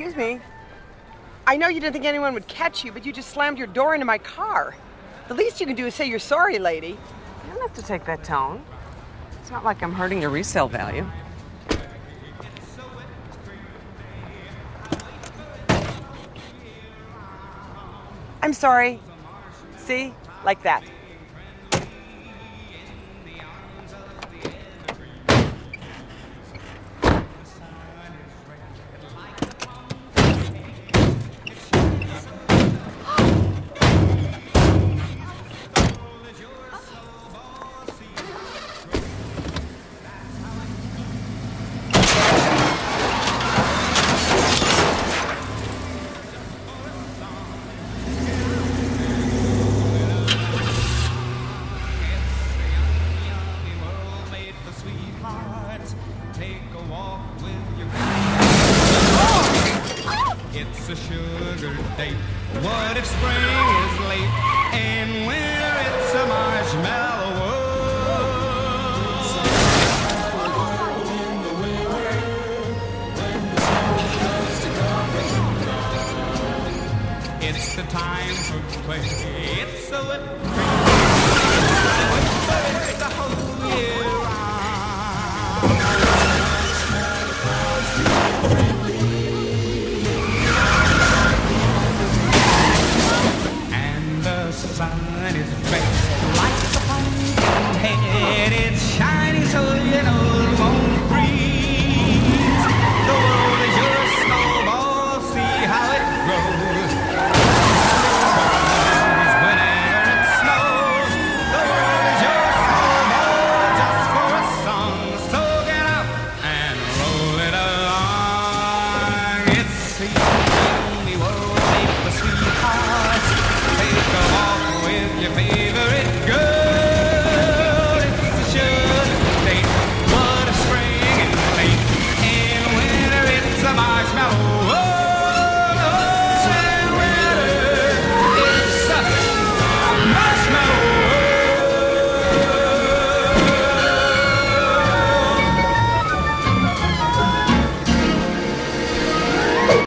Excuse me. I know you didn't think anyone would catch you, but you just slammed your door into my car. The least you can do is say you're sorry, lady. You don't have to take that tone. It's not like I'm hurting your resale value. I'm sorry. See? Like that. a sugar date? What if spring is late and winter it's a marshmallow world? It's the time for play. It's a little.